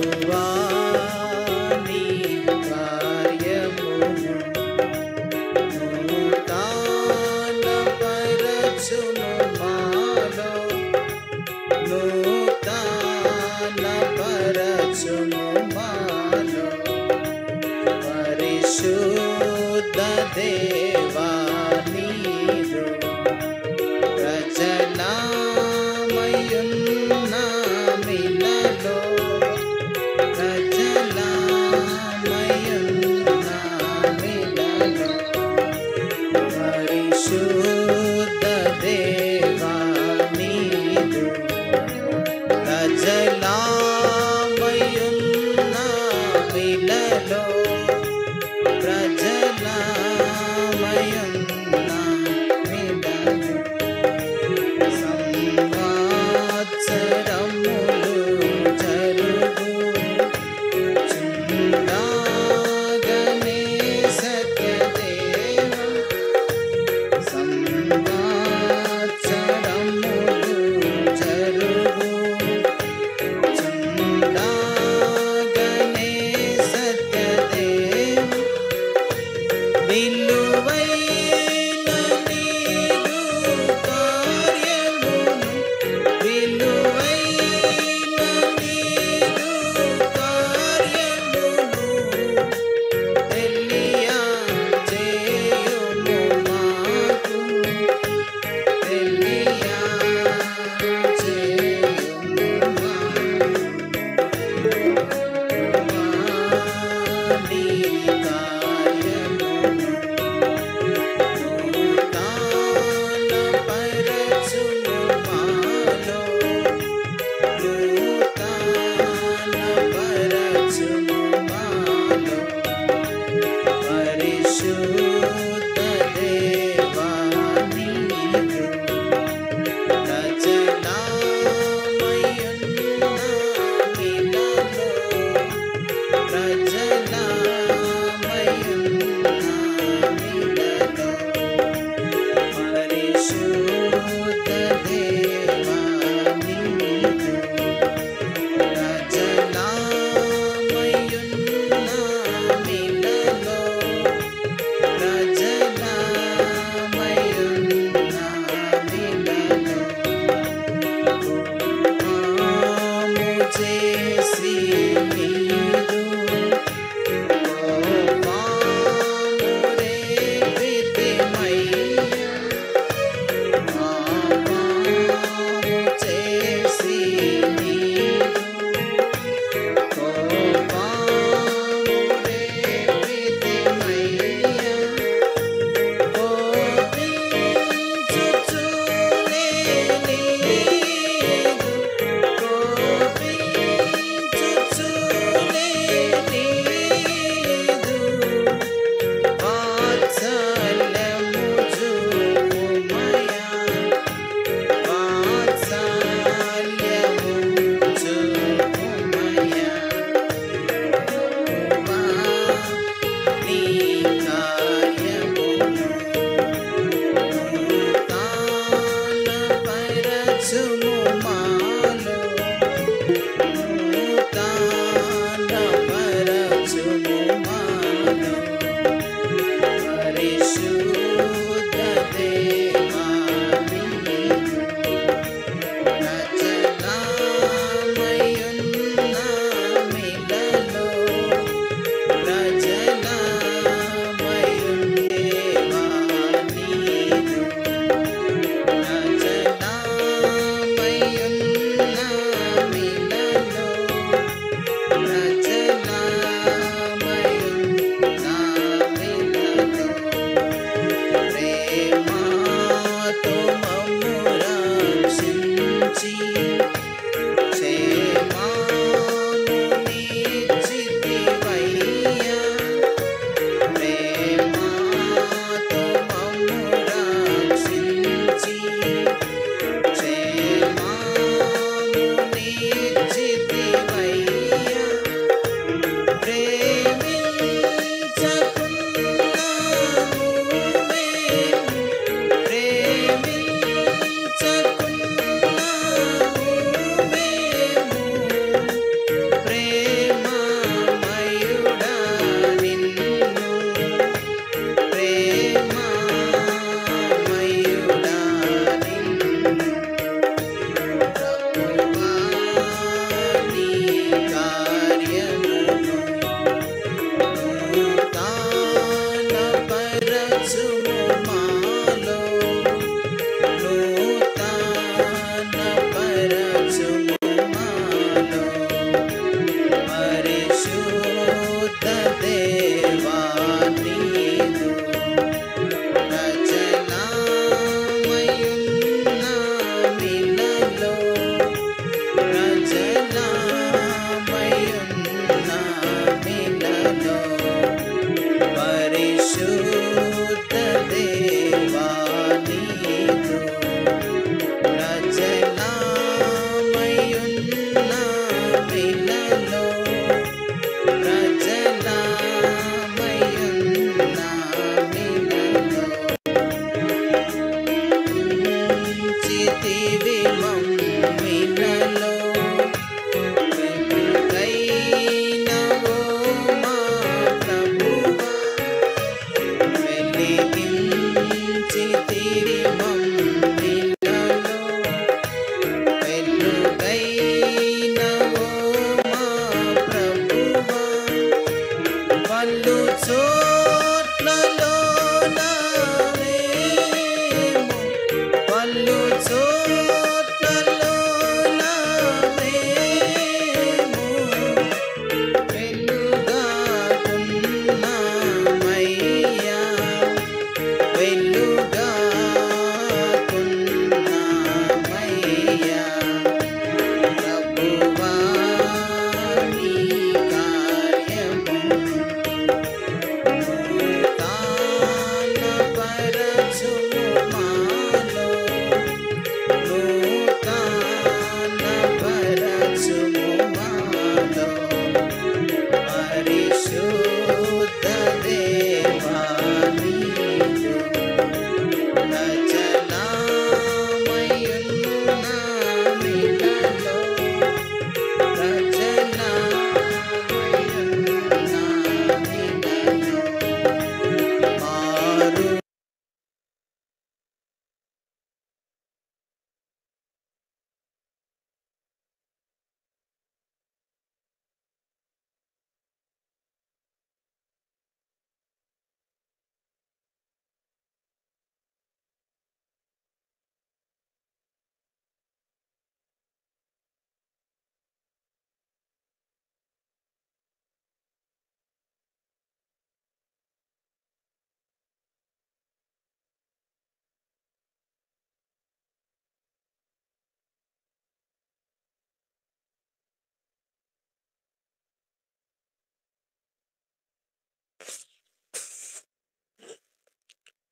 Bye.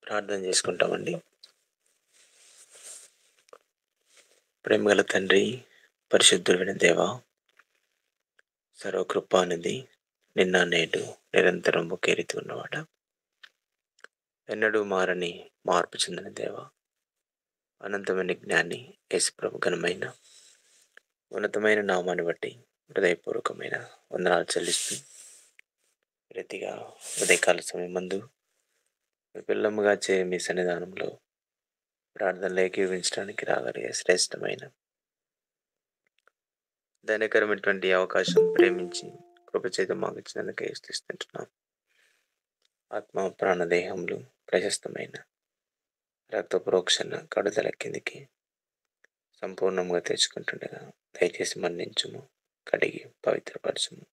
ప్రార్థన చేసుకుంటామండి. ప్రేమగల తండ్రి పరిశుద్ధుడైన దేవ అనేది నిన్న నేడు నిరంతరం ఒకే రీతి ఉన్నవాడ. ఎన్నడూ మారని మార్పు చెందిన దేవ అనంతమైన జ్ఞాని యేసుప్రభు ఘనమైన ఉన్నతమైన నామాన్ని బట్టి హృదయపూర్వకమైన వందనాలు చెల్లిస్తూ ప్రతిగా ఉదయకాల సమయం మందు మీ పిల్లమ్మగా చే మీ సన్నిధానంలో. ప్రార్థనలు ఏకీవించడానికి రాగలిగే శ్రేష్టమైన దైనకరమైనటువంటి అవకాశం ప్రేమించి కృపచేత మాకు ఇచ్చినందుకే స్థిస్తుంటున్నాం ఆత్మ ప్రాణదేహములు ప్రశస్తమైన రక్త ప్రోక్షణ కడుదల కిందికి సంపూర్ణంగా తెచ్చుకుంటుండగా దయచేసి మన్నించుము కడిగి పవిత్రపరచుము.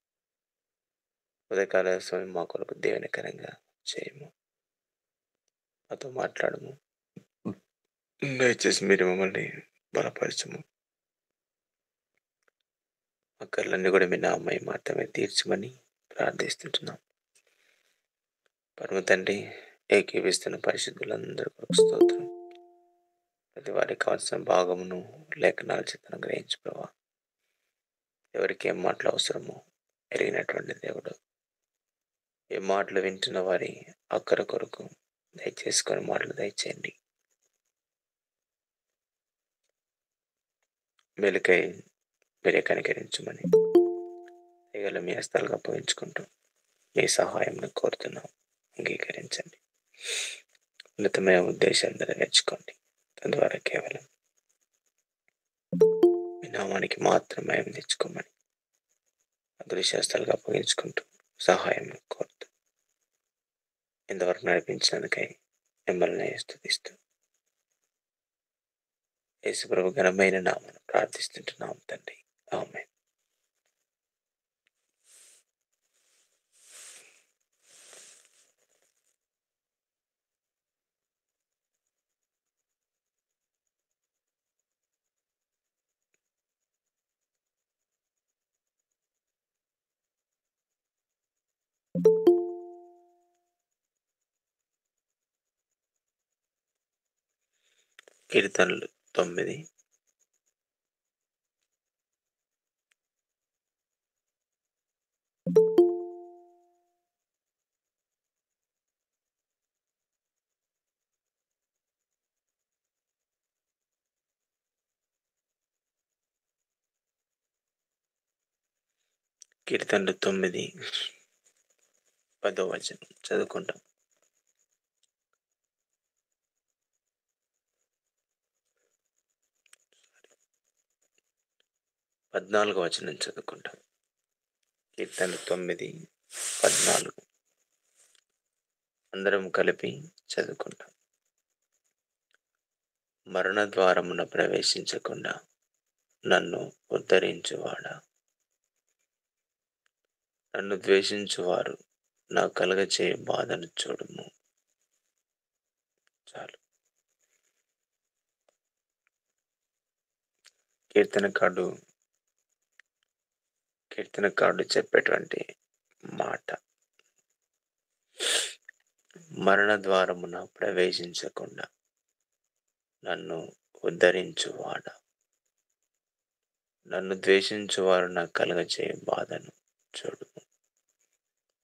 ఉదయకాల స్వామి మా కొరకు దేవునికరంగా చేయము. మాతో మాట్లాడము. దయచేసి మీరు మమ్మల్ని బలపరచము. అక్కర్లన్నీ కూడా మీ నామై మాత్రమే తీర్చమని ప్రార్థిస్తుంటున్నాం. పరమ తండ్రి ఏకీవిస్తున్న పరిశుద్ధులందరూ స్తోత్రం. ప్రతి వారికి కావాల్సిన భాగమును లేఖనాల చిత్రం గ్రహించు ప్రభా. ఎవరికి ఏం మాటలు అవసరమో ఎరిగినటువంటి దేవుడు. ఏ మాటలు వింటున్న వారి అక్కర కొరకు దయచేసుకొని మాటలు దయచేయండి. వెలుకై మీరే కనికరించమని తెగల మీ హస్తాలుగా పోయించుకుంటూ మీ సహాయం కోరుతున్నాం. అంగీకరించండి. ఉన్నతమైన ఉద్దేశం నెరవేర్చుకోండి. తద్వారా కేవలం మీ నామానికి మాత్రమే తెచ్చుకోమని. అదృశ్యాస్తాలుగా అప్పగించుకుంటూ సహాయం కోరుతున్నాం. ఇంతవరకు నడిపించినందుకై మిమ్మల్ని స్థుతిస్తూ యేసుప్రభు ఘనమైన నామను ప్రార్థిస్తుంటున్నాం తండ్రి. ఆమె కీర్తనలు తొమ్మిది. కీర్తనలు తొమ్మిది. పదో వచనం చదువుకుంటాం. పద్నాలుగు వచనం చదువుకుంటాం. కీర్తనలు తొమ్మిది పద్నాలుగు. అందరం కలిపి చదువుకుంటాం. మరణ ద్వారమున ప్రవేశించకుండా నన్ను ఉద్ధరించువాడా? నన్ను ద్వేషించువారు నా కలగచే బాధను చూడము. చాలు. కీర్తనకాడు కీర్తనకారుడు చెప్పేటువంటి మాట. మరణ ద్వారమున ప్రవేశించకుండా నన్ను ఉద్ధరించువాడ. నన్ను ద్వేషించువారు నాకు కలగచే బాధను చూడు.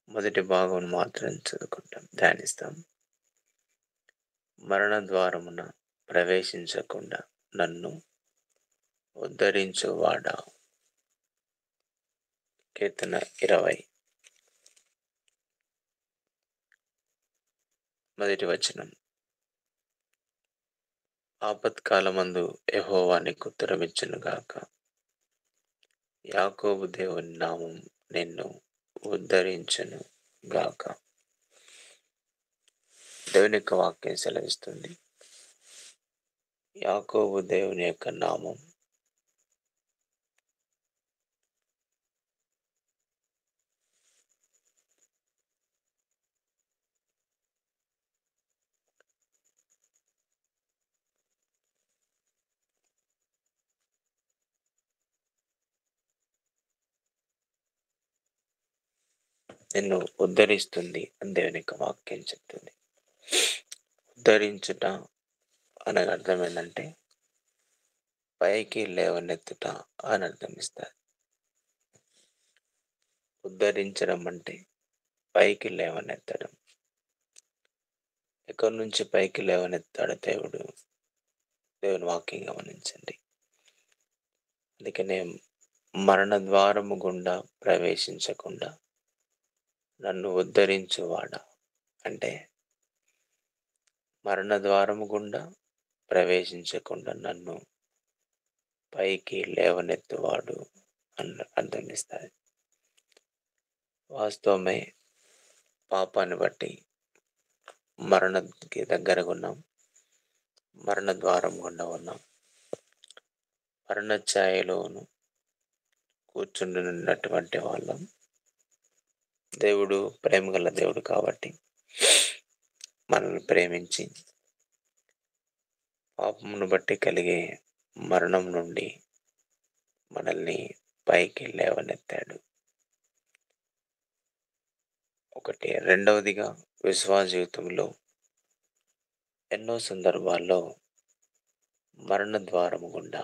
మొదటి భాగం మాత్రం చదువుకుంటాం ధ్యానిస్తాం. మరణ ద్వారమున ప్రవేశించకుండా నన్ను ఉద్ధరించువాడా? కీర్తన ఇరవై. మొదటి వచనం. ఆపత్కాలమందు యహోవాని గాక. యాకోబు దేవుని నామం నిన్ను ఉద్ధరించును గాక. దేవుని యొక్క వాక్యం సెలవిస్తుంది. యాకోబు దేవుని యొక్క నామం నిన్ను ఉద్ధరిస్తుంది అని దేవుని యొక్క వాక్యం చెప్తుంది. ఉద్ధరించుట అనగా అర్థం ఏంటంటే పైకి లేవనెత్తుట అని అర్థం ఇస్తారు ఉద్ధరించడం అంటే పైకి లేవనెత్తడం. ఎక్కడి నుంచి పైకి లేవనెత్తాడు దేవుడు? దేవుని వాక్యం గమనించండి. అందుకనే మరణ ద్వారము గుండా ప్రవేశించకుండా నన్ను ఉద్ధరించువాడా? అంటే మరణ ద్వారము గుండా ప్రవేశించకుండా నన్ను పైకి లేవనెత్తువాడు అని అర్థం ఇస్తుంది వాస్తవమే పాపాన్ని బట్టి మరణకి దగ్గరగా ఉన్నాం మరణ ద్వారం గుండా ఉన్నాం. మరణ ఛాయలోను కూర్చుండినటువంటి వాళ్ళం. దేవుడు ప్రేమ గల దేవుడు కాబట్టి మనల్ని ప్రేమించి పాపమును బట్టి కలిగే మరణం నుండి మనల్ని పైకి లేవనెత్తాడు. ఒకటి రెండవదిగా విశ్వాస జీవితంలో ఎన్నో సందర్భాల్లో మరణ ద్వారము గుండా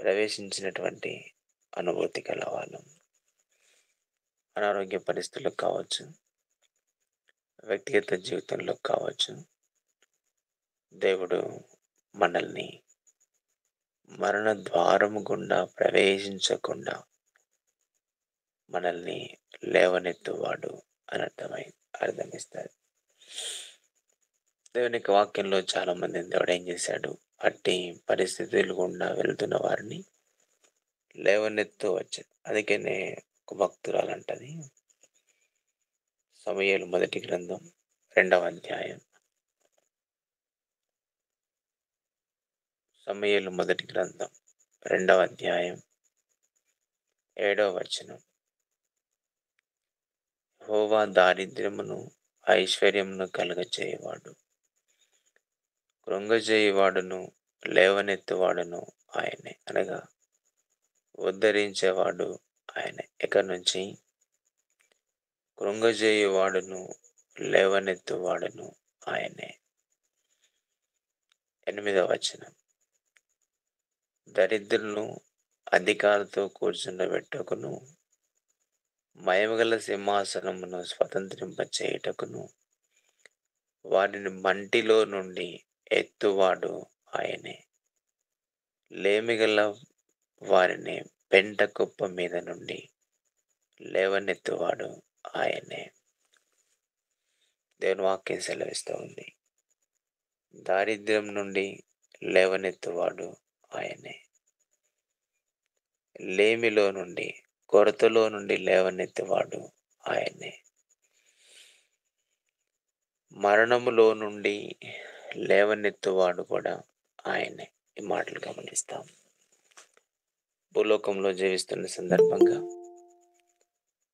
ప్రవేశించినటువంటి అనుభూతి గల వాళ్ళం అనారోగ్య పరిస్థితుల్లో కావచ్చు వ్యక్తిగత జీవితంలో కావచ్చు దేవుడు మనల్ని మరణ ద్వారము గుండా ప్రవేశించకుండా మనల్ని లేవనెత్తువాడు అని అర్థమై అర్థమిస్తారు దేవుని యొక్క వాక్యంలో చాలా మంది దేవుడు ఏం చేశాడు? అట్టి పరిస్థితులు గుండా వెళ్తున్న వారిని లేవనెత్తు వచ్చాడు. అందుకనే ఒక భక్తురాలు అంటది సమయాలు మొదటి గ్రంథం రెండవ అధ్యాయం. సమయాలు మొదటి గ్రంథం రెండవ అధ్యాయం ఏడవ వచనం. హోవా దారిద్ర్యమును ఐశ్వర్యమును కలుగచేయవాడు కృంగజేయవాడును లేవనెత్తువాడును ఆయనే అనగా ఉద్ధరించేవాడు ఆయన ఎక్కడి నుంచి? కృంగజేయువాడును లేవనెత్తువాడును ఆయనే. ఎనిమిదవ వచనం. దరిద్రులను అధికారులతో కూర్చుండబెట్టకును మయమగల సింహాసనమును స్వతంత్రింపచేయుటకును వారిని మంటిలో నుండి ఎత్తువాడు ఆయనే. లేమిగల వారిని పెంట కుప్ప మీద నుండి లేవనెత్తువాడు ఆయనే. దేవుని వాక్యం సెలవిస్తూ ఉంది. దారిద్ర్యం నుండి లేవనెత్తువాడు ఆయనే. లేమిలో నుండి కొరతలో నుండి లేవనెత్తువాడు ఆయనే. మరణములో నుండి లేవనెత్తువాడు కూడా ఆయనే. ఈ మాటలు గమనిస్తాం. భూలోకంలో జీవిస్తున్న సందర్భంగా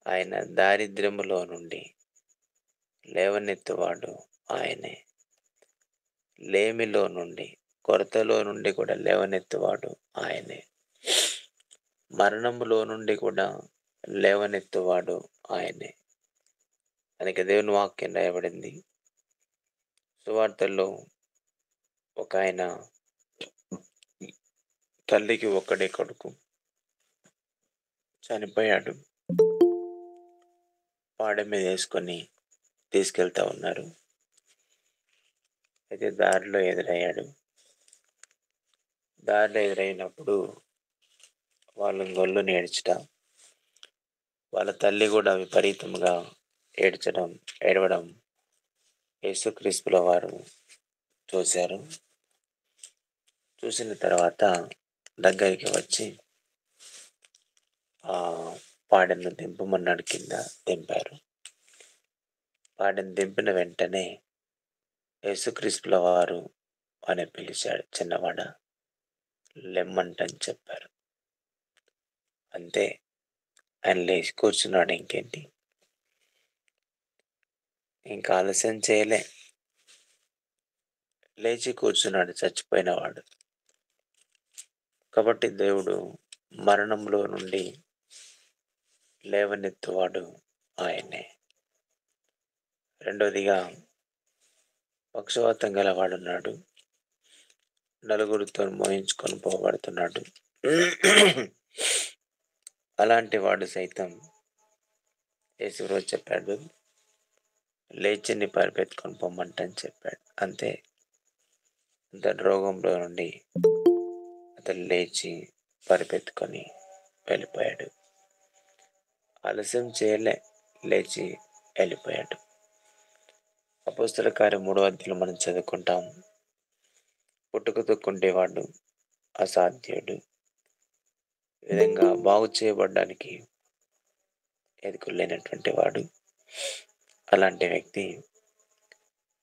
ఆయన దారిద్ర్యములో నుండి లేవనెత్తువాడు ఆయనే. లేమిలో నుండి కొరతలో నుండి కూడా లేవనెత్తువాడు ఆయనే. మరణములో నుండి కూడా లేవనెత్తువాడు ఆయనే. అందుకే దేవుని వాక్యం రాయబడింది. సువార్తల్లో ఒక ఆయన తల్లికి ఒక్కడే కొడుకు. చనిపోయాడు. పాడ మీద వేసుకొని తీసుకెళ్తా ఉన్నారు. అయితే దారిలో ఎదురయ్యాడు. దారిలో ఎదురైనప్పుడు వాళ్ళు గొల్లు ఏడ్చట వాళ్ళ తల్లి కూడా విపరీతంగా ఏడ్చడం ఏడవడం యేసుక్రీస్తుల వారు చూశారు. చూసిన తర్వాత దగ్గరికి వచ్చి ఆ పాడెను దింపమన్నాడు కింద దింపారు. పాడెను దింపిన వెంటనే యేసుక్రీస్తుల వారు అని పిలిచాడు చిన్నవాడ లెమ్మంటని చెప్పారు. అంతే ఆయన లేచి కూర్చున్నాడు ఇంకేంటి? ఇంకా ఆలస్యం చేయలే. లేచి కూర్చున్నాడు చచ్చిపోయినవాడు కాబట్టి దేవుడు మరణంలో నుండి లేవనెత్తువాడు ఆయనే. రెండోదిగా పక్షవాతం గలవాడున్నాడు. నలుగురితో మోయించుకొని పోబడుతున్నాడు. అలాంటి వాడు సైతం యేసురోజు చెప్పాడు లేచిని పరిపెత్తుకొని పొమ్మంటని చెప్పాడు. అంతే. అతని రోగంలో నుండి అతను లేచి పరిపెత్తుకొని వెళ్ళిపోయాడు. ఆలస్యం చేయలే లేచి వెళ్ళిపోయాడు. అపోస్తుల కార్యం మూడో అధ్యాయంలో మనం చదువుకుంటాం. పుట్టుకతో కుండేవాడు అసాధ్యుడు. ఈ విధంగా బాగు చేయబడడానికి ఎదుకులేనటువంటి వాడు. అలాంటి వ్యక్తి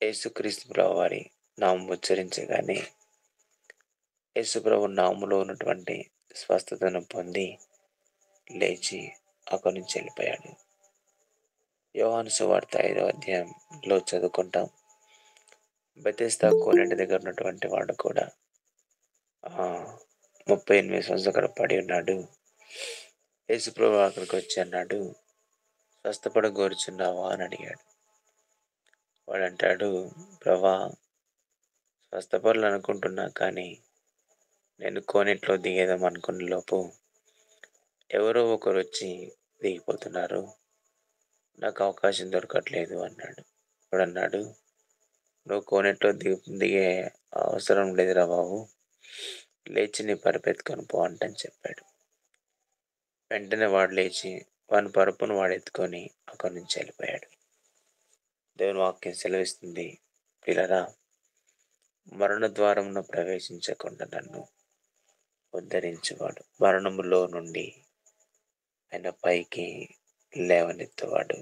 యేసుక్రీస్తు ప్రభు వారి నామం ఉచ్చరించగానే యేసుప్రభు నాములో ఉన్నటువంటి స్వస్థతను పొంది లేచి అక్కడి నుంచి వెళ్ళిపోయాడు. యోహాను సువార్త ఐదో అధ్యాయంలో చదువుకుంటాం. బెతెస్తా కోనేటి దగ్గర ఉన్నటువంటి వాడు కూడా ముప్పై ఎనిమిది సంవత్సరాలు పడి ఉన్నాడు. యేసుప్రభు అక్కడికి వచ్చి అన్నాడు స్వస్థపడ కోరుచున్నావా అని అడిగాడు. వాడు అంటాడు ప్రభా స్వస్థపడాలనుకుంటున్నా కానీ నేను కోనేట్లో దిగేదాం అనుకున్న లోపు ఎవరో ఒకరు వచ్చి దిగిపోతున్నారు. నాకు అవకాశం దొరకట్లేదు అన్నాడు. ఇప్పుడు అన్నాడు నువ్వు కోనెట్లో దిగి దిగే అవసరం లేదురా బాబు. లేచి నీ పరుపెత్తుకొని పో అంటని చెప్పాడు. వెంటనే వాడు లేచి వాని పరుపును వాడు ఎత్తుకొని అక్కడి నుంచి వెళ్ళిపోయాడు. దేవుని వాక్యం సెలవిస్తుంది పిల్లరా మరణ ద్వారమును ప్రవేశించకుండా నన్ను ఉద్ధరించేవాడు. మరణములో నుండి ఆయన పైకి లేవనెత్తేవాడు.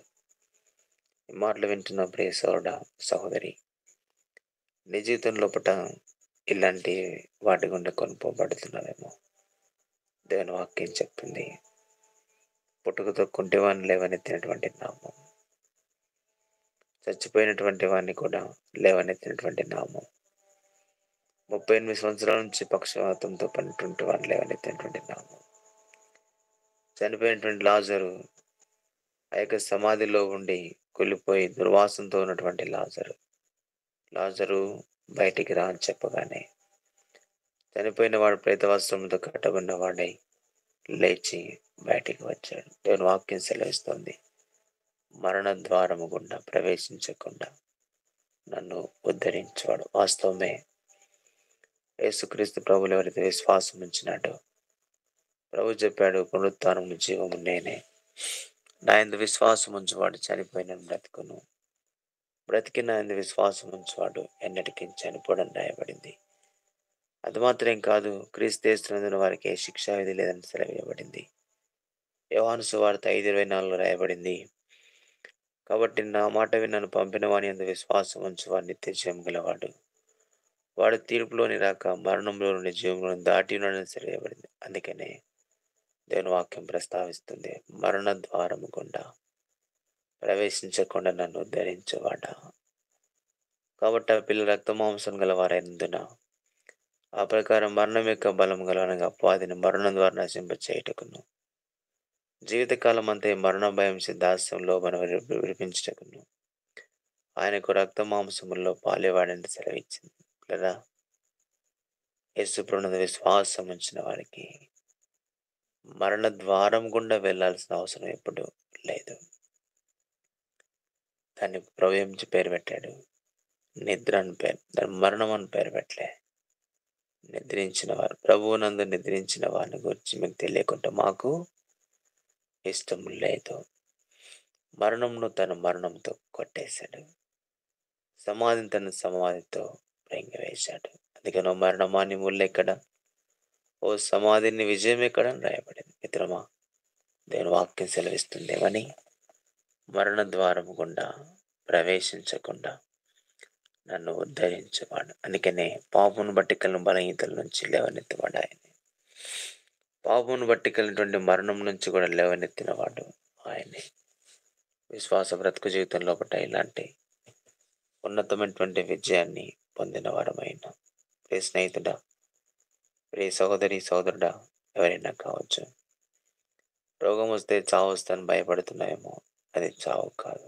ఈ మాటలు వింటున్న ప్రియ సోడ సహోదరి నీ జీవితం లోపట ఇలాంటి వాటి గుండా కొనుకోబడుతున్నావేమో దేవుని వాక్యం చెప్తుంది పుట్టుకతో కుంటివాన్ని లేవనెత్తినటువంటి నామం. చచ్చిపోయినటువంటి వాడిని కూడా లేవనెత్తినటువంటి నామం. ముప్పై ఎనిమిది సంవత్సరాల నుంచి పక్షవాతంతో పన్నటువంటి వాడిని లేవనెత్తినటువంటి నామం. చనిపోయినటువంటి లాజరు ఆ యొక్క సమాధిలో ఉండి కుళ్ళిపోయి దుర్వాసనతో ఉన్నటువంటి లాజరు. లాజరు బయటికి రా అని చెప్పగానే చనిపోయిన వాడు ప్రేతవస్త్రంతో కట్టబడిన వాడై లేచి బయటికి వచ్చాడు. దేవుని వాక్యం సెలవిస్తోంది. మరణ ద్వారము గుండా ప్రవేశించకుండా నన్ను ఉద్ధరించేవాడు. వాస్తవమే యేసుక్రీస్తు ప్రభులు ఎవరైతే విశ్వాసం ఉంచినాడో ప్రభు చెప్పాడు పునరుత్నము జీవము నేనే. నా ఎందు విశ్వాసం ఉంచువాడు చనిపోయిన బ్రతుకును. బ్రతికిన ఎందు విశ్వాసం ఉంచువాడు ఎన్నటికీ చనిపోవడం రాయబడింది అది మాత్రం కాదు క్రీస్తేస్తున్నందున వారికి ఏ శిక్షా విధి లేదని సెలవేయబడింది యోహాను సువార్త ఐదు ఇరవై నాలుగులో రాయబడింది కాబట్టి నా మాట విని నన్ను పంపిన వాని అందు విశ్వాసం ఉంచు వాడు నిత్య జీవం గలవాడు. వాడు తీర్పులోని రాక మరణంలో నుండి జీవంలో దాటి ఉన్నాడని సెలవేయబడింది అందుకనే దేవుని వాక్యం ప్రస్తావిస్తుంది. మరణ ద్వారము గుండా ప్రవేశించకుండా నన్ను ఉద్ధరించేవాడా? కాబట్టి ఆ పిల్ల రక్త మాంసం గలవారైనందున ఆ ప్రకారం మరణం యొక్క బలం గలవనగా అపవాదిని మరణం ద్వారా నశింప చేయటకును. జీవితకాలం అంతా మరణ భయం సిద్ధాస్యంలో మనం విడిపించటకును. ఆయనకు రక్త మాంసముల్లో పాలేవాడని సెలవిచ్చింది. కదా యేసు ప్రణద విశ్వాసం ఉంచిన వారికి మరణ ద్వారం గుండా వెళ్ళాల్సిన అవసరం ఎప్పుడు లేదు. దాన్ని ప్రవేశించి పేరు పెట్టాడు? నిద్ర అని పేరు దాని మరణం అని పేరు పెట్టలే. నిద్రించిన వారు ప్రభువునందు నిద్రించిన వారిని గురించి మీకు తెలియకుండా మాకు ఇష్టం లేదు. మరణంను తన మరణంతో కొట్టేశాడు. సమాధిని తన సమాధితో వేశాడు అందుకని ఓ మరణమాని ముళ్ళు ఎక్కడ ఓ సమాధిని విజయం ఎక్కడని రాయబడింది. మిత్రమా దేవుని వాక్యం సెలవిస్తుందేమని? మరణ ద్వారం గుండా ప్రవేశించకుండా నన్ను ఉద్ధరించేవాడు. అందుకనే పాపును బట్టికలను బలహీతల నుంచి లేవనెత్తివాడు ఆయన. పాపును బట్టి మరణం నుంచి కూడా లేవనెత్తినవాడు ఆయనే. విశ్వాస బ్రతుకు జీవితంలో ఒకట ఇలాంటి ఉన్నతమైనటువంటి విజయాన్ని పొందిన వారమైన ప్రియ స్నేహితుడా ప్రియ సహోదరి సోదరుడ ఎవరైనా కావచ్చు. రోగం వస్తే చావు వస్తాను భయపడుతున్నాయేమో అది చావు కాదు.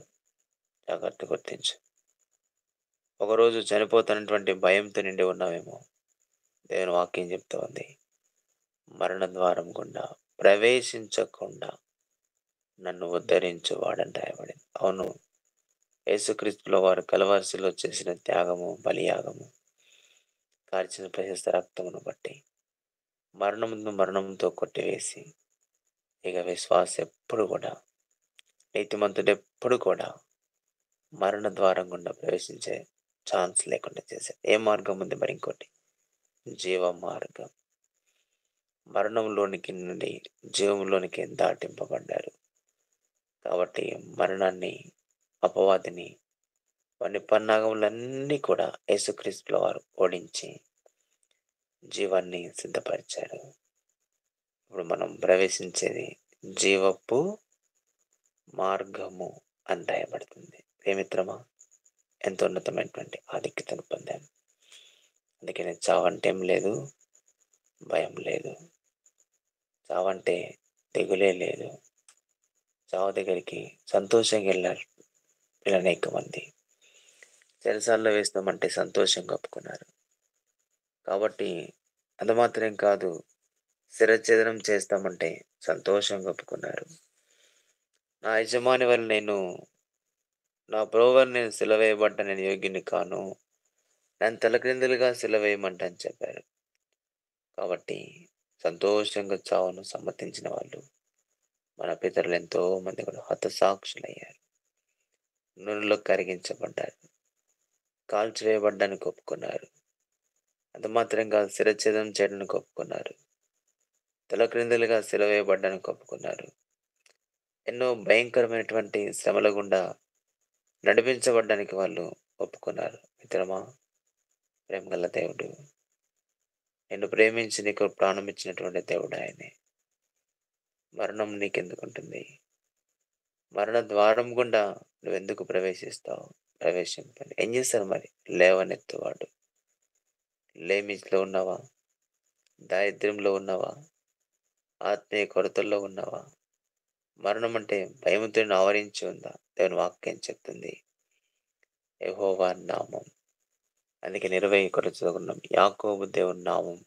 జాగ్రత్త గుర్తించు. ఒకరోజు చనిపోతున్నటువంటి భయంతో నిండి ఉన్నావేమో దేవుని వాక్యం చెప్తోంది మరణ ద్వారం గుండా ప్రవేశించకుండా నన్ను ఉద్ధరించు వాడని రాయబడింది. అవును యేసుక్రీస్తులో వారు కలవరిశిలో చేసిన త్యాగము బలియాగము కార్చిన ప్రశస్త రక్తమును బట్టి మరణమును మరణంతో కొట్టివేసి ఇక విశ్వాస ఎప్పుడు కూడా నీతిమంతుడు ఎప్పుడు కూడా మరణ ద్వారం గుండా ప్రవేశించే ఛాన్స్ లేకుండా చేశాడు. ఏ మార్గం ఉంది మరి ఇంకోటి? జీవ మార్గం. మరణంలోనికి నుండి జీవంలోనికి దాటింపబడ్డారు కాబట్టి మరణాన్ని అపవాదిని వాని పన్నాగములన్నీ కూడా యేసుక్రీస్తుల వారు ఓడించి జీవాన్ని సిద్ధపరిచారు. ఇప్పుడు మనం ప్రవేశించేది జీవపు మార్గము అని రాయబడుతుంది. ప్రేమిత్రమా ఎంతో ఉన్నతమైనటువంటి ఆధిక్యతను పొందాం అందుకనే చావంటే ఏం లేదు భయం లేదు. చావంటే తెగులే లేదు. చావు దగ్గరికి సంతోషంగా వెళ్ళారు ఇలా అనేక మంది. చెరసాల్లో వేస్తామంటే సంతోషంగా ఒప్పుకున్నారు కాబట్టి అది మాత్రం కాదు శిరఛేదనం చేస్తామంటే సంతోషంగా ఒప్పుకున్నారు నా యజమాని వల్ల నేను నా ప్రోవర్ నేను సిలవేయబడ్డ నేను యోగ్యుని కాను నన్ను తలక్రిందులుగా సిలవేయమంట అని చెప్పారు. కాబట్టి సంతోషంగా చావును సమ్మతించిన వాళ్ళు మన పితరులు ఎంతో మంది కూడా హతసాక్షులయ్యారు. నూనెలో కరిగించబడ్డారు. కాల్చివేయబడ్డానికి ఒప్పుకున్నారు. అంతమాత్రం కాదు శిరఛేదం చేయడానికి ఒప్పుకున్నారు తలక్రిందులుగా సిలవేయబడ్డానికి ఒప్పుకున్నారు ఎన్నో భయంకరమైనటువంటి శ్రమల గుండా నడిపించబడ్డానికి వాళ్ళు ఒప్పుకున్నారు. మిత్రమా ప్రేమగల దేవుడు నిన్ను ప్రేమించి నీకు ప్రాణం ఇచ్చినటువంటి దేవుడు ఆయనే. మరణం నీకెందుకుంటుంది? మరణ ద్వారం గుండా నువ్వెందుకు ప్రవేశిస్తావు? ప్రవేశింపని ఏం చేస్తారు మరి? లేవనెత్తువాడు. లేమిజ్లో ఉన్నావా? దారిద్ర్యంలో ఉన్నావా? ఆత్మీయ కొరతల్లో ఉన్నావా? మరణం అంటే భయంతో ఆవరించి ఉందా? దేవుని వాక్యం చెప్తుంది. యహోవా నామం. అందుకే ఇరవై ఒకటి చదువుకున్నాం యాకోబు దేవుని నామం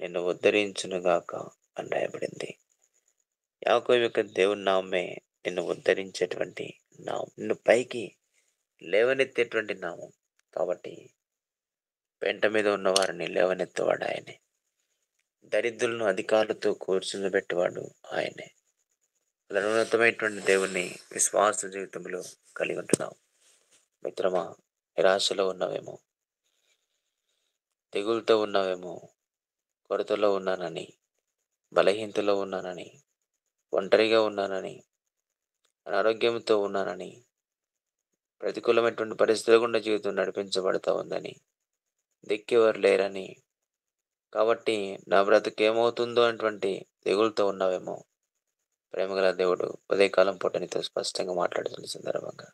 నిన్ను ఉద్ధరించునుగాక అని రాయబడింది. యాకోబు యొక్క దేవుని నామే నిన్ను ఉద్ధరించేటువంటి నామం. నిన్ను పైకి లేవనెత్తేటువంటి నామం. కాబట్టి పెంట మీద ఉన్న వారిని లేవనెత్తేవాడు ఆయనే. దరిద్రులను అధికారులతో కూర్చుండబెట్టేవాడు ఆయనే. అనున్నతమైనటువంటి దేవుణ్ణి విశ్వాస జీవితంలో కలిగి ఉంటున్నాం. మిత్రమా నిరాశలో ఉన్నావేమో? తెగులతో ఉన్నావేమో? కొరతలో ఉన్నానని? బలహీనతలో ఉన్నానని? ఒంటరిగా ఉన్నానని? అనారోగ్యంతో ఉన్నానని? ప్రతికూలమైనటువంటి పరిస్థితుల గుండా జీవితం నడిపించబడతా ఉందని? దిక్కెవరు లేరని. కాబట్టి నా బ్రతుకు ఏమవుతుందో అటువంటి దిగులతో ఉన్నావేమో. ప్రేమగల దేవుడు ఉదయకాలం పూట నీతో స్పష్టంగా మాట్లాడుతున్న సందర్భంగా.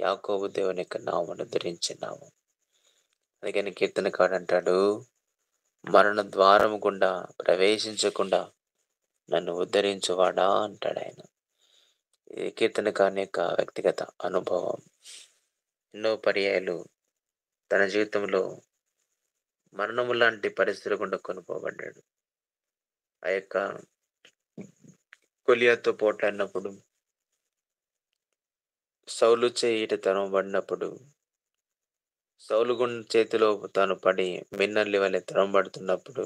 యాకోబు దేవుని యొక్క నామను ధరించినాము. అందుకని కీర్తన అంటాడు మరణ ద్వారం గుండా ప్రవేశించకుండా నన్ను ఉద్ధరించువాడా అంటాడు ఆయన. ఇది కీర్తనకాని యొక్క వ్యక్తిగత అనుభవం. ఎన్నో పర్యాయాలు తన జీవితంలో మరణము లాంటి పరిస్థితుల గుండా కొనుక్కోబడ్డాడు. ఆ యొక్క కొలియాతో పోట్లాడినప్పుడు సౌలు చేయిట తరమబడినప్పుడు సౌలు గుండె చేతిలో తాను పడి మిన్నల్లి వలె తరమబడుతున్నప్పుడు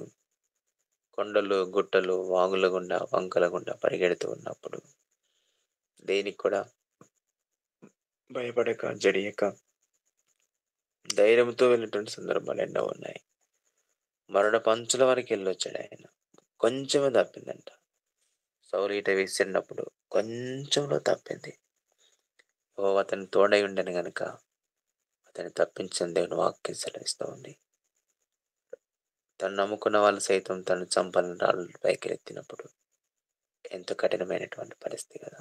కొండలు గుట్టలు వాగుల గుండా వంకల గుండా పరిగెడుతూ ఉన్నప్పుడు దేనికి కూడా భయపడక జడియక ధైర్యంతో వెళ్ళినటువంటి సందర్భాలు ఎన్నో ఉన్నాయి. మరణ పంచుల వరకు వెళ్ళొచ్చాడు ఆయన. కొంచెమే తప్పిందంట. సౌలు వేసినప్పుడు కొంచెంలో తప్పింది. ఓ అతని తోడై ఉండను గనుక అతని తప్పించిన దేవుని వాక్యం సెలవిస్తూ ఉంది. తను నమ్ముకున్న వాళ్ళు సైతం తను చంపాలని రాళ్ళు పైకి ఎత్తినప్పుడు ఎంతో కఠినమైనటువంటి పరిస్థితి కదా.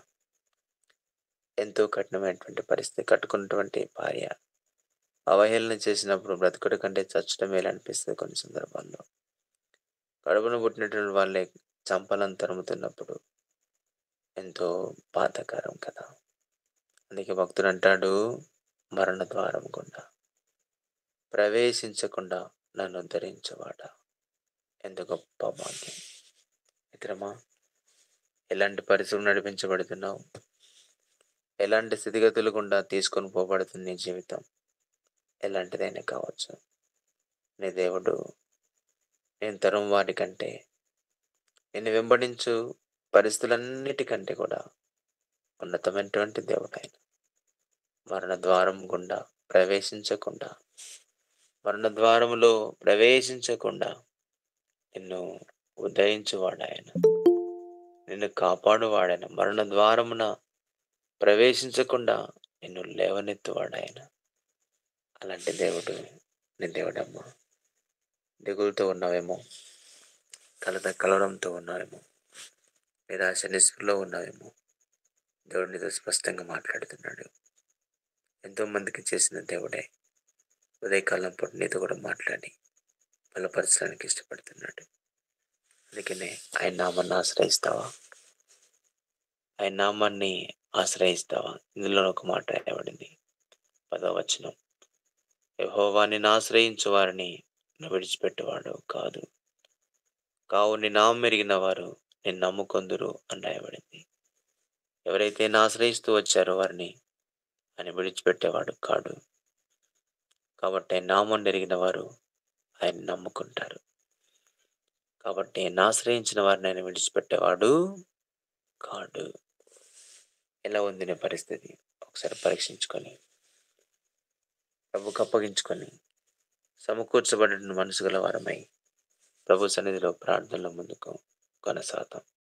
ఎంతో కఠినమైనటువంటి పరిస్థితి. కట్టుకున్నటువంటి భార్య అవహేళన చేసినప్పుడు బ్రతుకుడు కంటే చచ్చడమేలు అనిపిస్తుంది కొన్ని సందర్భాల్లో. కడుపును పుట్టినటువంటి వాళ్ళే చంపలను తరుముతున్నప్పుడు ఎంతో బాధాకరం కదా. అందుకే భక్తుడు అంటాడు మరణ ద్వారం గుండా. ప్రవేశించకుండా నన్ను ఉద్ధరించేవాడా. ఎంత గొప్ప భాగ్యం. మిత్రమా ఎలాంటి పరిస్థితులు నడిపించబడుతున్నావు? ఎలాంటి స్థితిగతులు గుండా తీసుకొని పోబడుతుంది నీ జీవితం? ఎలాంటిదైనా కావచ్చు. నీ దేవుడు నేను తరం వారికంటే నేను వెంబడించు పరిస్థితులన్నిటికంటే కూడా ఉన్నతమైనటువంటి దేవుడు ఆయన మరణ ద్వారం గుండా ప్రవేశించకుండా మరణ ద్వారములో ప్రవేశించకుండా నిన్ను ఉదయించువాడు ఆయన నిన్ను కాపాడువాడాయన. మరణ ద్వారమున ప్రవేశించకుండా నిన్ను లేవనెత్తువాడాయన. అలాంటి దేవుడు నీ దేవుడమ్మా. దిగులతో ఉన్నావేమో కలత కలవడంతో ఉన్నావేమో నిరాశ నిస్పృలో ఉన్నావేమో దేవుడు నీతో స్పష్టంగా మాట్లాడుతున్నాడు. ఎంతో మందికి చేసిన దేవుడే ఉదయకాలం పూట నీతో కూడా మాట్లాడి బలపరచడానికి ఇష్టపడుతున్నాడు. అందుకనే ఆయన నామాన్ని ఆశ్రయిస్తావా? ఆయన నామాన్ని ఆశ్రయిస్తావా? ఇందులో ఒక మాట రాయబడింది. పదవ వచనం ఆశ్రయించు వారిని విడిచిపెట్టేవాడు కాదు. కావు నీ నామం మెరిగిన వారు నేను నమ్ముకొందురు అండాయబడింది ఎవరైతే నా ఆశ్రయిస్తూ వచ్చారో వారిని ఆయన విడిచిపెట్టేవాడు కాడు. కాబట్టి నామం నెరిగిన వారు ఆయన నమ్ముకుంటారు. కాబట్టి ఆశ్రయించిన వారిని ఆయన విడిచిపెట్టేవాడు కాడు. ఎలా ఉంది నీ పరిస్థితి? ఒకసారి పరీక్షించుకొని ప్రభుకు అప్పగించుకొని సమకూర్చబడిన మనసు గల వారమై ప్రభు సన్నిధిలో ప్రార్థనల ముందుకు కొనసాగుతాం.